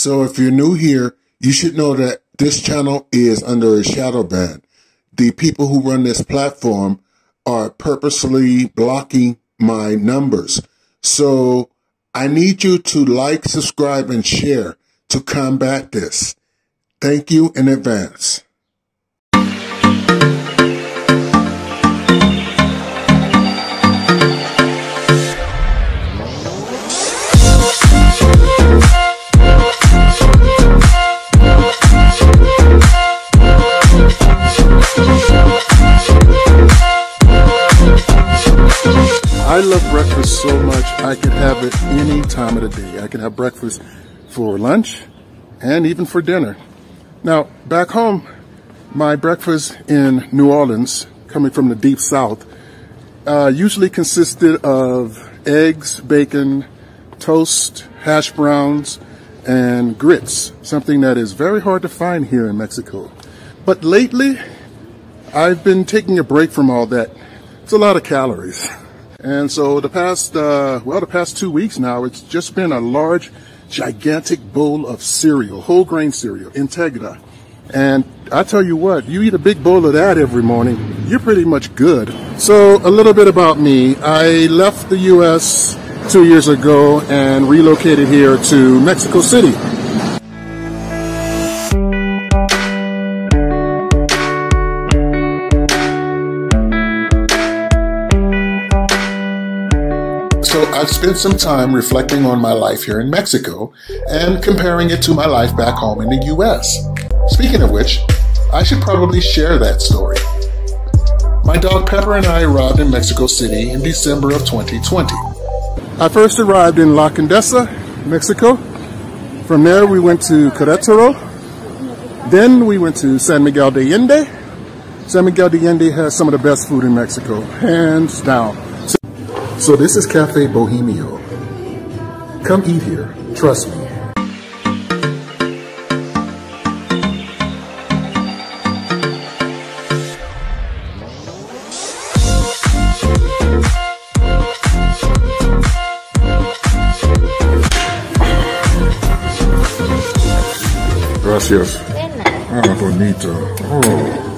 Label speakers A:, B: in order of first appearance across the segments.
A: So if you're new here, you should know that this channel is under a shadow ban. The people who run this platform are purposely blocking my numbers. So I need you to like, subscribe, and share to combat this. Thank you in advance. I could have it any time of the day. I could have breakfast for lunch and even for dinner. Now, back home, my breakfast in New Orleans, coming from the deep south, uh, usually consisted of eggs, bacon, toast, hash browns, and grits, something that is very hard to find here in Mexico. But lately, I've been taking a break from all that. It's a lot of calories. And so the past, uh, well, the past two weeks now, it's just been a large, gigantic bowl of cereal, whole grain cereal, Integra. And I tell you what, you eat a big bowl of that every morning, you're pretty much good. So a little bit about me. I left the U.S. two years ago and relocated here to Mexico City. Spent some time reflecting on my life here in Mexico and comparing it to my life back home in the US. Speaking of which, I should probably share that story. My dog Pepper and I arrived in Mexico City in December of 2020. I first arrived in La Condesa, Mexico. From there we went to Querétaro. Then we went to San Miguel de Allende. San Miguel de Allende has some of the best food in Mexico, hands down. So this is Cafe Bohemio. Come eat here, trust me. Gracias. Ah, bonito. Oh.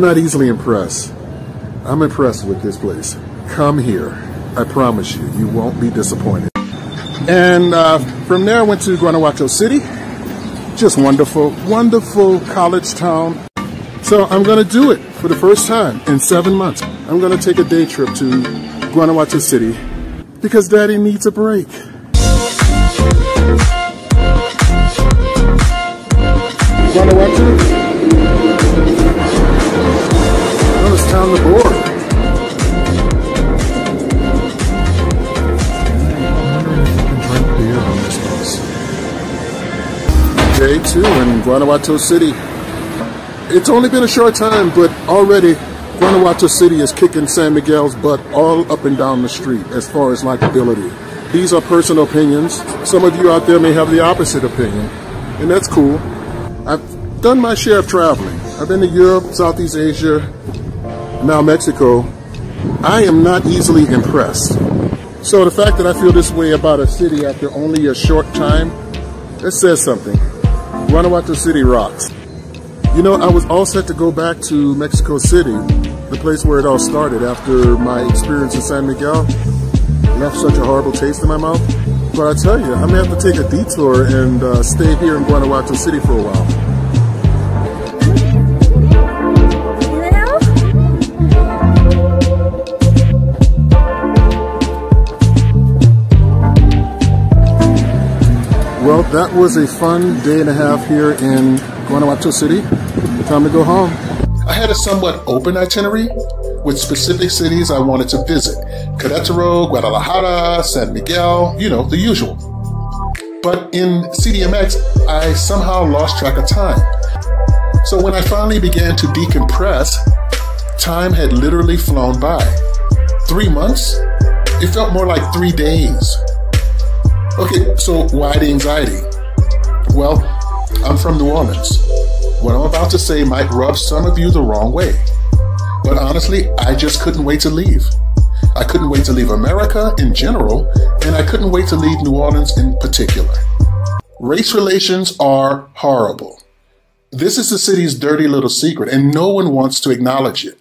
A: I'm not easily impressed. I'm impressed with this place. Come here. I promise you, you won't be disappointed. And uh, from there, I went to Guanajuato City. Just wonderful, wonderful college town. So I'm going to do it for the first time in seven months. I'm going to take a day trip to Guanajuato City because daddy needs a break. Guanajuato? It's town board. Day two in Guanajuato City. It's only been a short time, but already Guanajuato City is kicking San Miguel's butt all up and down the street as far as likability. These are personal opinions. Some of you out there may have the opposite opinion, and that's cool. I've done my share of traveling. I've been to Europe, Southeast Asia, now Mexico. I am not easily impressed. So the fact that I feel this way about a city after only a short time, that says something. Guanajuato City rocks. You know, I was all set to go back to Mexico City, the place where it all started after my experience in San Miguel. Left such a horrible taste in my mouth. But I tell you, I may have to take a detour and uh, stay here in Guanajuato City for a while. That was a fun day and a half here in Guanajuato City. Time to go home. I had a somewhat open itinerary with specific cities I wanted to visit. Querétaro, Guadalajara, San Miguel, you know, the usual. But in CDMX, I somehow lost track of time. So when I finally began to decompress, time had literally flown by. Three months? It felt more like three days. Okay, so why the anxiety? Well, I'm from New Orleans. What I'm about to say might rub some of you the wrong way. But honestly, I just couldn't wait to leave. I couldn't wait to leave America in general, and I couldn't wait to leave New Orleans in particular. Race relations are horrible. This is the city's dirty little secret, and no one wants to acknowledge it.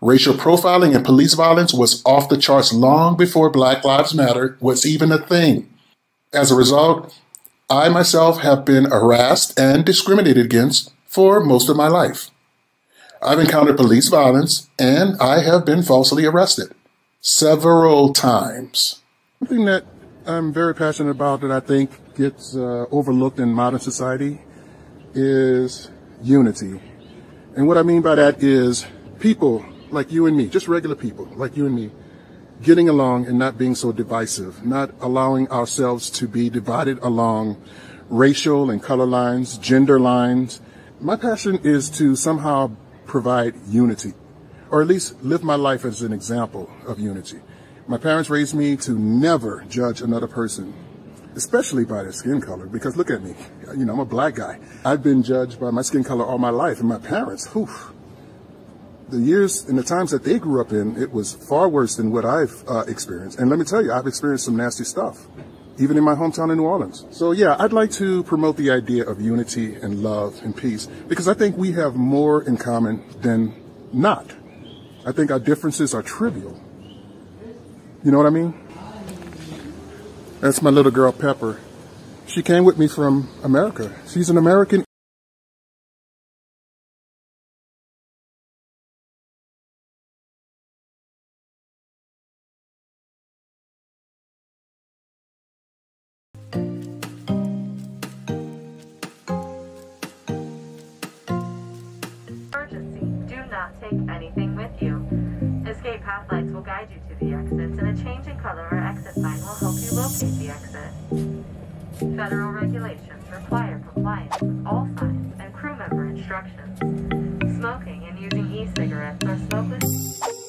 A: Racial profiling and police violence was off the charts long before Black Lives Matter was even a thing. As a result, I myself have been harassed and discriminated against for most of my life. I've encountered police violence and I have been falsely arrested several times. Something that I'm very passionate about that I think gets uh, overlooked in modern society is unity. And what I mean by that is people like you and me, just regular people like you and me, getting along and not being so divisive, not allowing ourselves to be divided along racial and color lines, gender lines. My passion is to somehow provide unity, or at least live my life as an example of unity. My parents raised me to never judge another person especially by their skin color, because look at me. You know, I'm a black guy. I've been judged by my skin color all my life, and my parents, whew, the years and the times that they grew up in, it was far worse than what I've uh, experienced. And let me tell you, I've experienced some nasty stuff, even in my hometown in New Orleans. So yeah, I'd like to promote the idea of unity and love and peace, because I think we have more in common than not. I think our differences are trivial. You know what I mean? That's my little girl, Pepper. She came with me from America. She's an American.
B: Smoking and using e-cigarettes. Or smokeless...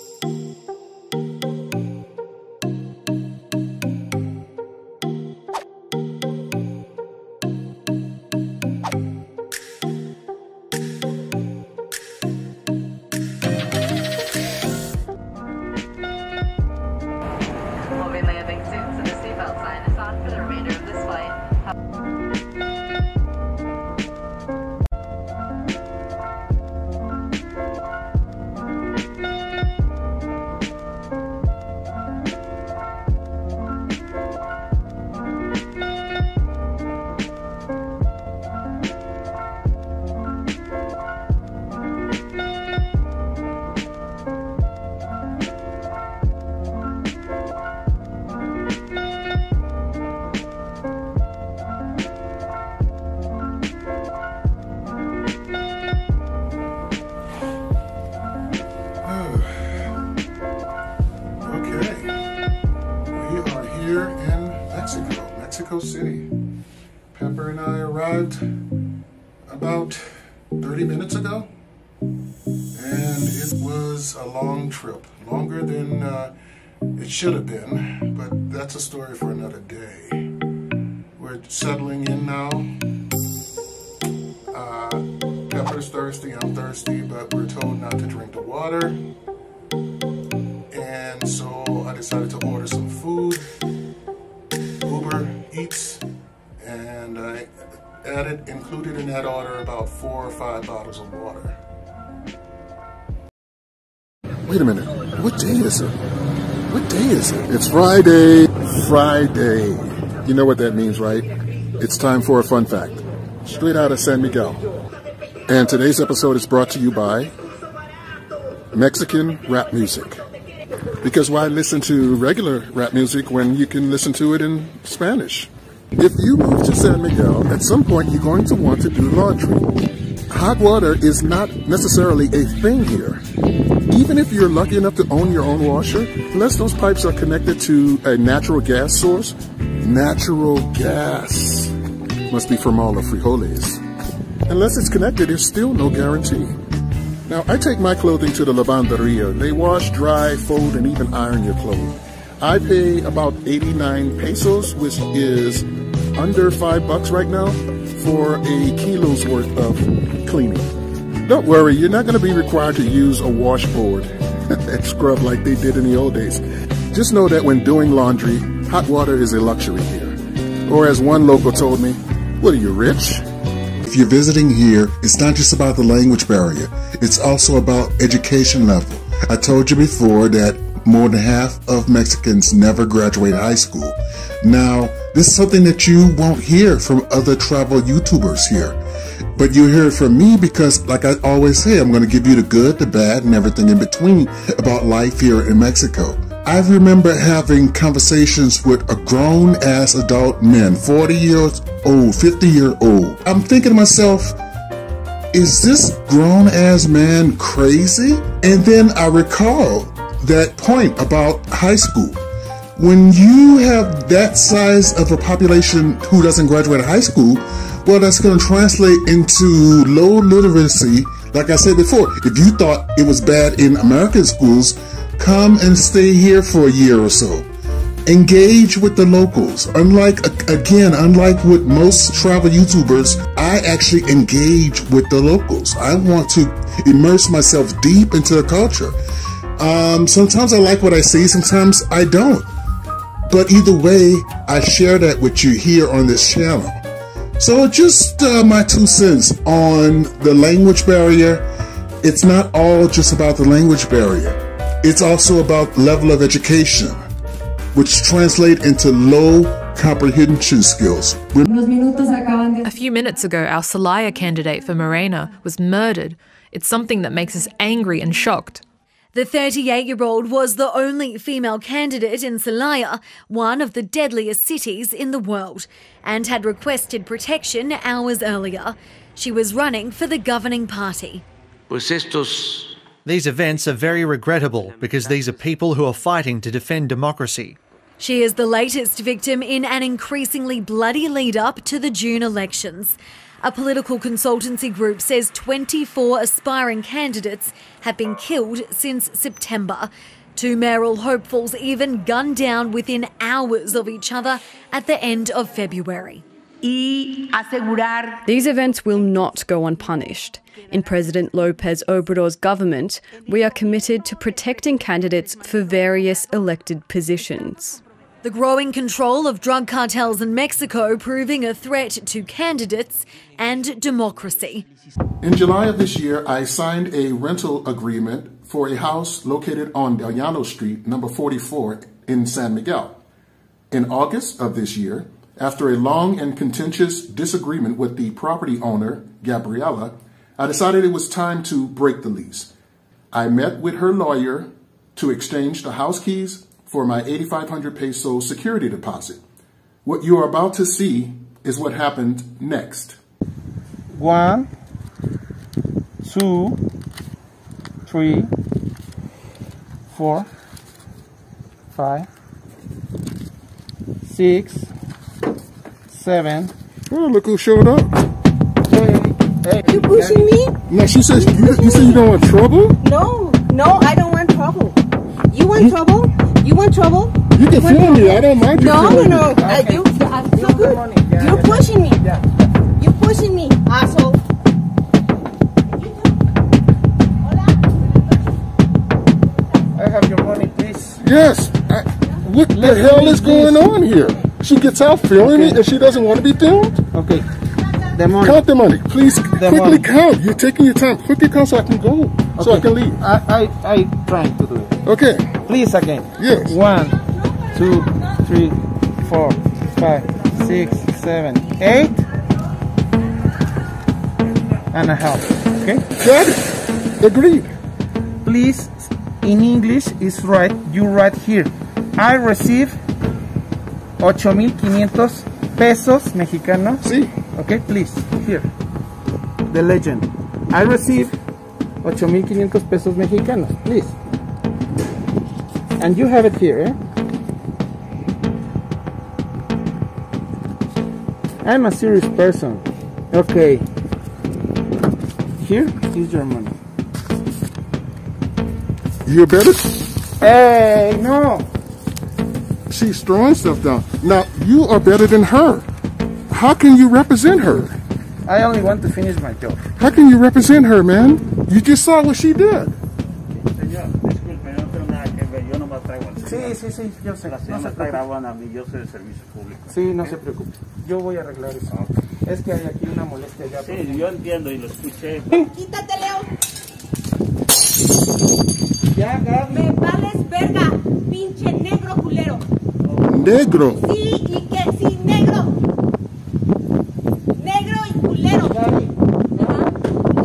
A: Mexico, City. Pepper and I arrived about 30 minutes ago. And it was a long trip, longer than uh, it should have been, but that's a story for another day. We're settling in now. Uh, Pepper's thirsty, I'm thirsty, but we're told not to drink the water. And so I decided to order some food, Eats, and uh, I added, included in that order about four or five bottles of water. Wait a minute, what day is it? What day is it? It's Friday, Friday. You know what that means, right? It's time for a fun fact. Straight out of San Miguel. And today's episode is brought to you by Mexican rap music. Because why listen to regular rap music when you can listen to it in Spanish? If you move to San Miguel, at some point you're going to want to do laundry. Hot water is not necessarily a thing here. Even if you're lucky enough to own your own washer, unless those pipes are connected to a natural gas source, natural gas must be from all the frijoles. Unless it's connected, there's still no guarantee. Now, I take my clothing to the lavanderia. They wash, dry, fold, and even iron your clothes. I pay about 89 pesos, which is under five bucks right now, for a kilo's worth of cleaning. Don't worry, you're not going to be required to use a washboard and scrub like they did in the old days. Just know that when doing laundry, hot water is a luxury here. Or as one local told me, what are you, rich? If you're visiting here, it's not just about the language barrier, it's also about education level. I told you before that more than half of Mexicans never graduate high school. Now, this is something that you won't hear from other travel YouTubers here. But you hear it from me because, like I always say, I'm going to give you the good, the bad, and everything in between about life here in Mexico. I remember having conversations with a grown ass adult men, 40 years old, 50 year old. I'm thinking to myself, is this grown ass man crazy? And then I recall that point about high school. When you have that size of a population who doesn't graduate high school, well, that's going to translate into low literacy. Like I said before, if you thought it was bad in American schools, come and stay here for a year or so. Engage with the locals. Unlike, again, unlike with most travel YouTubers, I actually engage with the locals. I want to immerse myself deep into the culture. Um, sometimes I like what I see, sometimes I don't. But either way, I share that with you here on this channel. So just uh, my two cents on the language barrier. It's not all just about the language barrier. It's also about level of education, which translate into low comprehension skills.
C: A few minutes ago, our Celaya candidate for Morena was murdered. It's something that makes us angry and shocked.
D: The 38 year old was the only female candidate in Celaya, one of the deadliest cities in the world, and had requested protection hours earlier. She was running for the governing party.
E: Pues estos
F: these events are very regrettable because these are people who are fighting to defend democracy.
D: She is the latest victim in an increasingly bloody lead up to the June elections. A political consultancy group says 24 aspiring candidates have been killed since September. Two mayoral hopefuls even gunned down within hours of each other at the end of February.
G: These
H: events will not go unpunished. In President Lopez Obrador's government, we are committed to protecting candidates for various elected positions.
D: The growing control of drug cartels in Mexico proving a threat to candidates and democracy.
A: In July of this year, I signed a rental agreement for a house located on Del Llano Street, number 44, in San Miguel. In August of this year, after a long and contentious disagreement with the property owner, Gabriela, I decided it was time to break the lease. I met with her lawyer to exchange the house keys for my 8,500 peso security deposit. What you are about to see is what happened next.
I: One, two, three, four, five, six, seven.
A: Oh, look who showed up.
I: Hey, hey.
G: You pushing me?
A: No, she says, you, you say you don't want trouble?
G: No, no, I don't want trouble. You want hmm? trouble? You want trouble?
A: You can film me. I don't mind you
G: No, no, no.
A: me.
G: I do. I feel good. You're pushing me. Yeah. You're pushing me, asshole.
I: I have your money, please.
A: Yes. I, what the hell is going on here? She gets out filming it, and she doesn't want to be filmed?
I: Okay. The money.
A: Count the money. Please quickly
I: money.
A: count. You're taking your time. Quickly count so I can go. So I can leave.
I: I, I, I trying to do it.
A: Okay.
I: Please again.
A: Yes.
I: One, two, three, four, five, six, seven, eight, and a half. Okay.
A: Got it. Agreed.
I: Please, in English is right. You write here. I receive 8,500 pesos mexicanos.
A: See?
I: Okay, please, here. The legend. I receive 8,500 pesos mexicanos, please. And you have it here, eh? I'm a serious person. Okay. Here is your money.
A: You better.
I: Hey, no.
A: She's throwing stuff down. Now, you are better than her. How can you represent her?
I: I only want to finish my job.
A: How can you represent her, man? You just saw what she did.
E: Señor, disculpe, no tengo nada que ver, yo nomás traigo al
I: Sí, sí, sí, yo sé.
E: La
I: No se
E: está
I: preocupe.
E: grabando a mí, yo soy de servicio público.
I: Sí, no se preocupe. Yo voy a arreglar eso. Es que hay aquí una molestia ya.
E: Sí, yo entiendo y lo escuché.
G: Quítate, Leo.
I: Ya, Gaby.
G: Me vales Negro. Sí, y que sí, negro. Negro y culero. Ajá.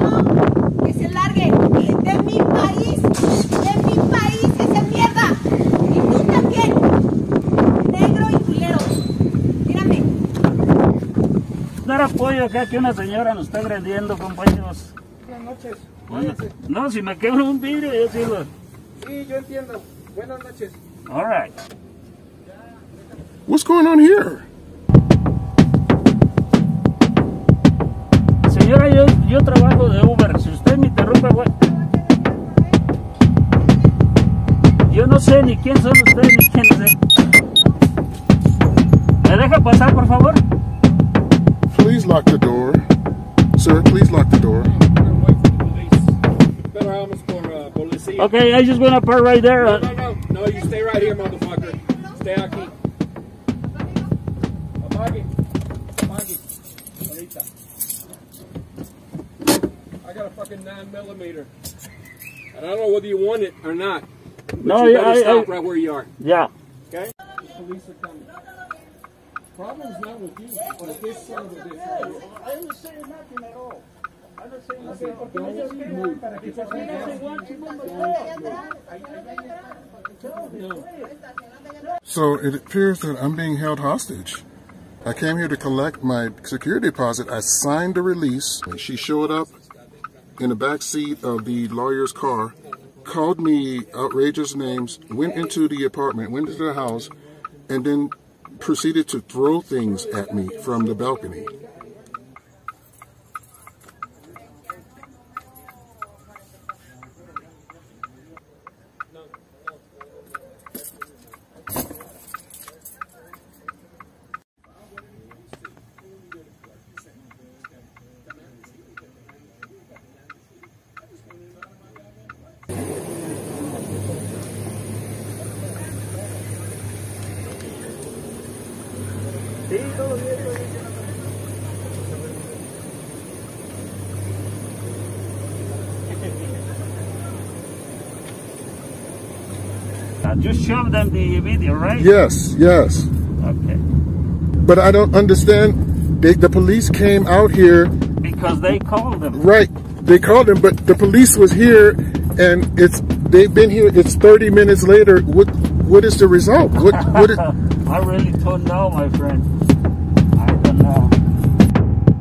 G: No, que se largue de mi país. De mi país, esa mierda. Y tú también. Negro y culero. Mírame.
E: Dar apoyo acá que una señora nos está agrediendo, compañeros.
I: Buenas noches.
E: Bueno, no, si me quebro un vidrio, yo sí lo...
I: Sí, yo entiendo. Buenas noches.
E: All right.
A: What's going on here?
E: Señora, yo, yo trabajo de Uber. Si usted me interrumpe, voy- Yo no sé ni quién son ustedes ni quién es él. ¿Me deja pasar, por favor?
A: Please lock the door. Sir, please lock the door.
J: Better almost for uh, policía.
E: Okay, I just gonna park right there.
J: No, no, no. No, you stay right here, motherfucker. Stay aquí. Apague. I got a fucking 9 millimeter. And I don't know whether you want it or not. But
E: No,
J: you
E: yeah,
J: better
E: I-
J: stop
E: I-
J: right where you are.
E: Yeah.
J: Okay? The Police are coming. Problem's not with you, but this son of a bitch right.
E: I didn't say nothing at all. I didn't say
J: nothing. Don't move.
A: So it appears that I'm being held hostage. I came here to collect my security deposit. I signed the release. She showed up in the back seat of the lawyer's car, called me outrageous names, went into the apartment, went into the house, and then proceeded to throw things at me from the balcony.
E: I just showed them the video, right?
A: Yes, yes.
E: Okay.
A: But I don't understand. They, the police came out here
E: Because they called them.
A: Right. They called them, but the police was here, and it's they've been here. It's 30 minutes later. What what is the result? What what? Is,
E: I really don't know, my friend.